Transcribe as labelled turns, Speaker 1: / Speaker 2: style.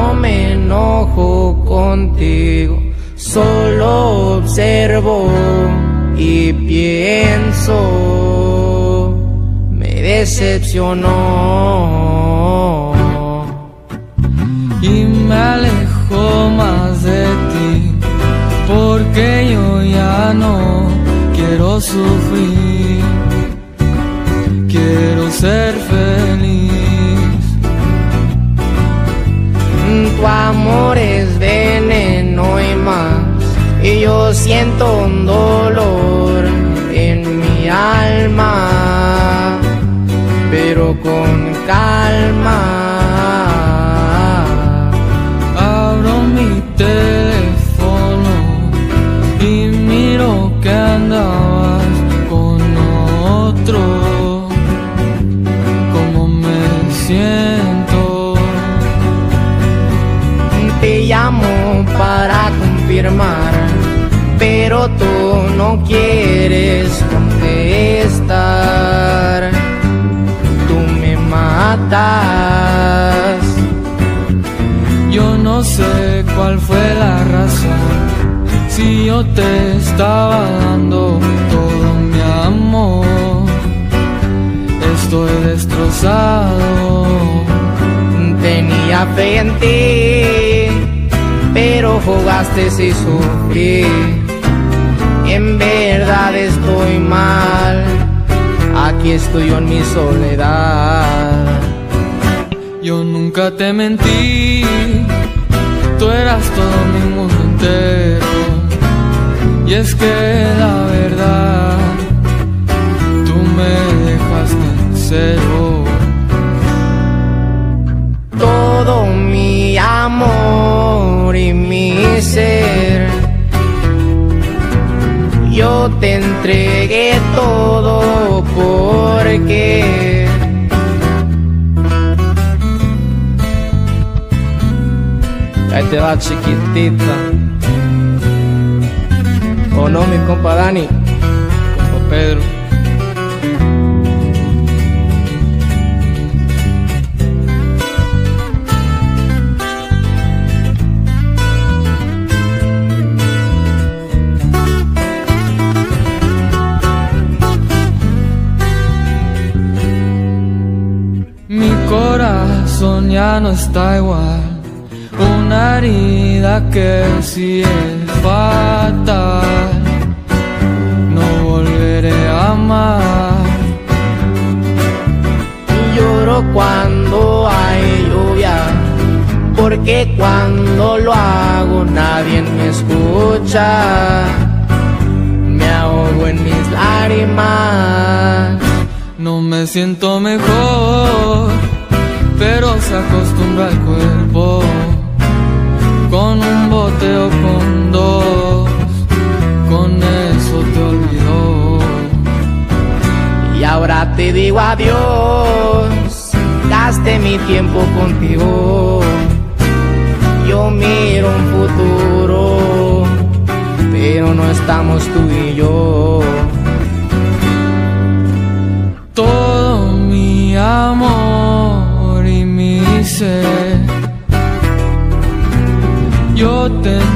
Speaker 1: no me enojo contigo, solo observo y pienso, me decepcionó.
Speaker 2: Y me alejo más de ti, porque yo ya no quiero sufrir, quiero ser feliz.
Speaker 1: Yo siento un dolor en mi alma, pero con calma.
Speaker 2: Abro mi teléfono y miro que andabas con otro. ¿Cómo me siento?
Speaker 1: Te llamo para confirmar, pero tú no quieres contestar. Tú me matas.
Speaker 2: Yo no sé cuál fue la razón. Si yo te estaba dando todo mi amor, estoy destrozado.
Speaker 1: Tenía fe en ti, pero jugaste y sufrí. En verdad estoy mal, aquí estoy yo en mi soledad.
Speaker 2: Yo nunca te mentí, tú eras todo mi mundo entero. Y es que la verdad, tú me dejaste en cero.
Speaker 1: Entregué todo porque Ahí te va chiquitita. O no, mi compa Dani.
Speaker 2: Compa Pedro. Mi corazón ya no está igual. Una herida que sí es fatal. No volveré a amar.
Speaker 1: Lloro cuando hay lluvia, porque cuando lo hago nadie me escucha. Me ahogo en mis lágrimas.
Speaker 2: Me siento mejor, pero se acostumbra el cuerpo. Con un bote o con dos, con eso te olvidó.
Speaker 1: Y ahora te digo adiós, gaste mi tiempo contigo. Yo miro un futuro, pero no estamos tú y yo.
Speaker 2: Yo te